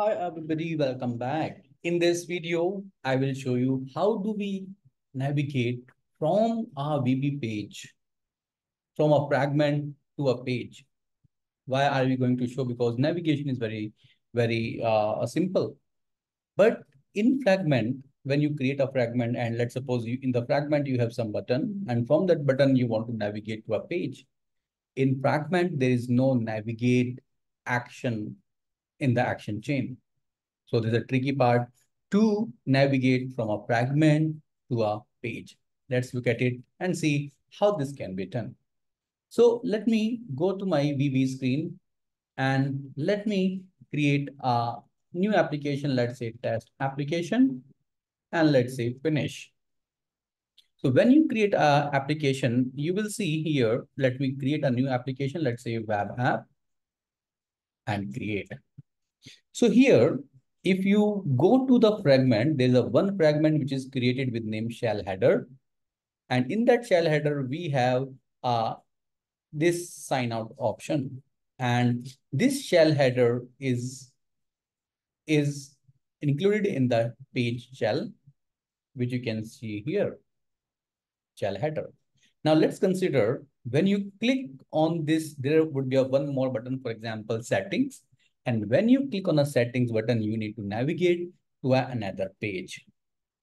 Hi everybody, welcome back. In this video, I will show you how do we navigate from our VB page, from a fragment to a page. Why are we going to show? Because navigation is very, very uh, simple. But in fragment, when you create a fragment and let's suppose you in the fragment, you have some button and from that button, you want to navigate to a page. In fragment, there is no navigate action in the action chain. So there's a tricky part to navigate from a fragment to a page. Let's look at it and see how this can be done. So let me go to my VB screen and let me create a new application. Let's say test application and let's say finish. So when you create a application, you will see here, let me create a new application. Let's say web app and create. So here, if you go to the fragment, there's a one fragment which is created with name shell header. And in that shell header, we have uh, this sign out option. And this shell header is, is included in the page shell, which you can see here, shell header. Now let's consider when you click on this, there would be a one more button, for example, settings. And when you click on a settings button, you need to navigate to another page.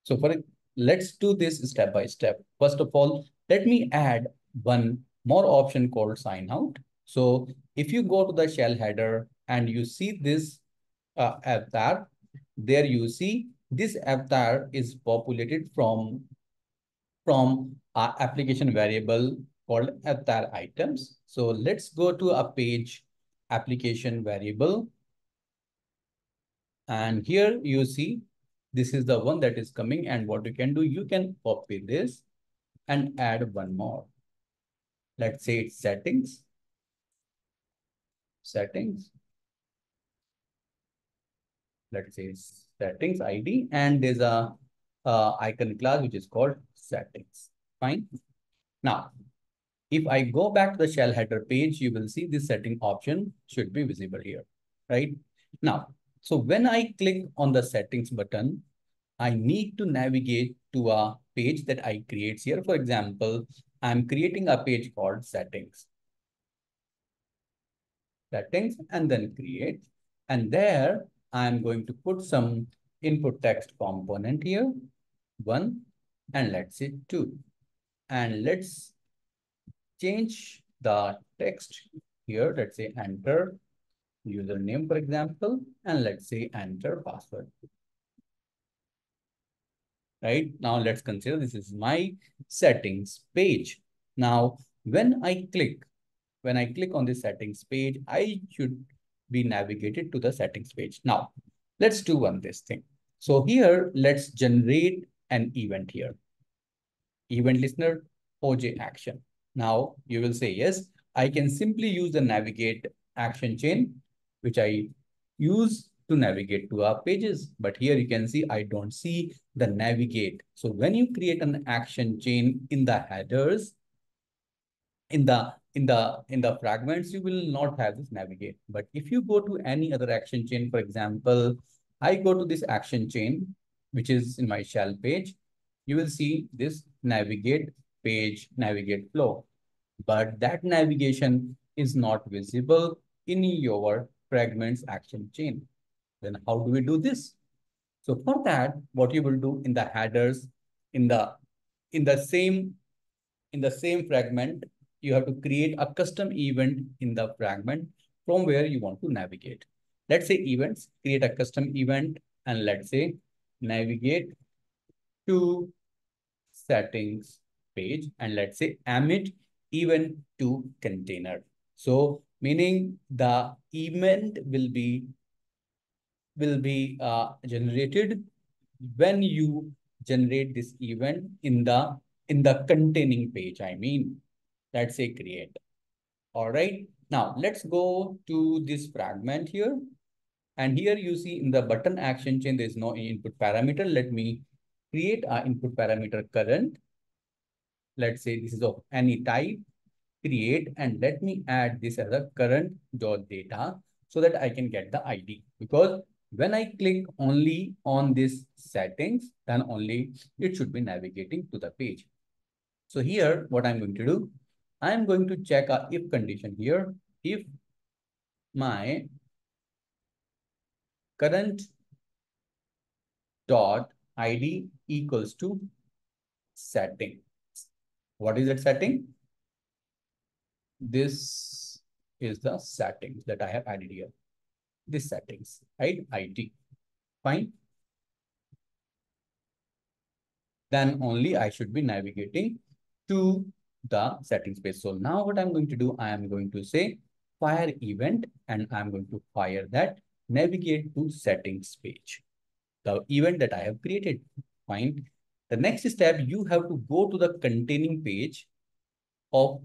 So for let's do this step by step. First of all, let me add one more option called sign out. So if you go to the shell header and you see this uh, avatar, there you see this avatar is populated from, from application variable called avatar items. So let's go to a page application variable and here you see, this is the one that is coming. And what you can do, you can copy this and add one more. Let's say it's settings. Settings. Let's say settings ID. And there's a icon class which is called settings. Fine. Now, if I go back to the shell header page, you will see this setting option should be visible here, right? Now, so when I click on the settings button, I need to navigate to a page that I create here. For example, I'm creating a page called settings. Settings and then create. And there I'm going to put some input text component here. One and let's say two. And let's change the text here. Let's say enter username, for example, and let's say enter password. Right now, let's consider this is my settings page. Now, when I click, when I click on the settings page, I should be navigated to the settings page. Now, let's do one this thing. So here, let's generate an event here. Event listener, OJ action. Now you will say, yes, I can simply use the navigate action chain which I use to navigate to our pages. But here you can see I don't see the navigate. So when you create an action chain in the headers, in the in the in the fragments, you will not have this navigate. But if you go to any other action chain, for example, I go to this action chain, which is in my shell page, you will see this navigate page, navigate flow. But that navigation is not visible in your fragments action chain. Then how do we do this? So for that, what you will do in the headers, in the in the same in the same fragment, you have to create a custom event in the fragment from where you want to navigate. Let's say events, create a custom event, and let's say navigate to settings page, and let's say emit event to container. So meaning the event will be will be uh, generated when you generate this event in the in the containing page. I mean, let's say create. All right. Now let's go to this fragment here. And here you see in the button action chain, there's no input parameter. Let me create an input parameter current. Let's say this is of any type create and let me add this as a current dot data so that I can get the ID because When I click only on this settings, then only it should be navigating to the page. So here, what I'm going to do, I'm going to check a if condition here. If my current dot id equals to setting. What is that setting? This is the settings that I have added here. This settings, right? ID. Fine. Then only I should be navigating to the settings page. So now what I'm going to do, I am going to say fire event and I'm going to fire that navigate to settings page. The event that I have created. Fine. The next step, you have to go to the containing page of,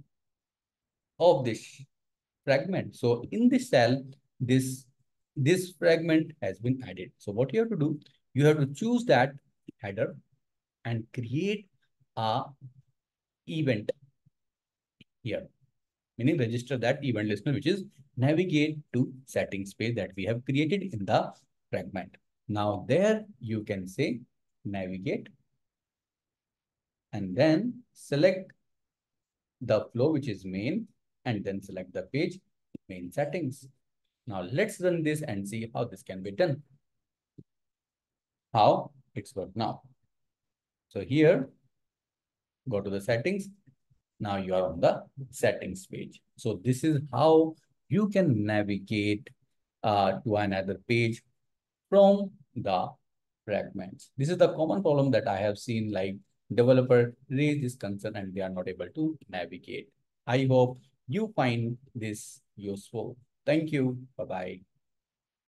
of this fragment. So in this shell, this, this fragment has been added. So what you have to do, you have to choose that header and create a event here, meaning register that event listener, which is navigate to settings page that we have created in the fragment. Now there you can say navigate and then select the flow, which is main, and then select the page main settings. Now let's run this and see how this can be done. How it's worked now. So here, go to the settings. Now you are on the settings page. So this is how you can navigate uh, to another page from the fragments. This is the common problem that I have seen like developer raise this concern and they are not able to navigate. I hope you find this useful. Thank you. Bye-bye.